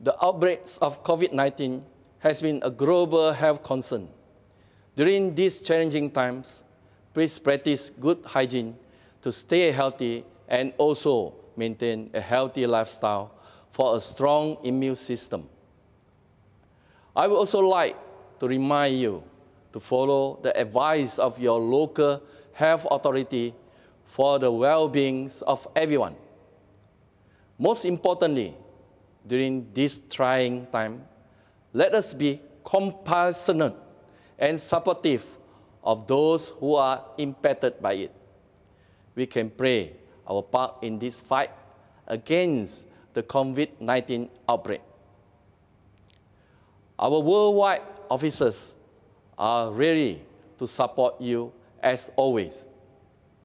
The outbreaks of COVID-19 has been a global health concern. During these challenging times, please practice good hygiene to stay healthy and also maintain a healthy lifestyle for a strong immune system. I would also like to remind you to follow the advice of your local health authority for the well-being of everyone. Most importantly, during this trying time, let us be compassionate and supportive of those who are impacted by it. We can play our part in this fight against the COVID-19 outbreak. Our worldwide officers are ready to support you as always.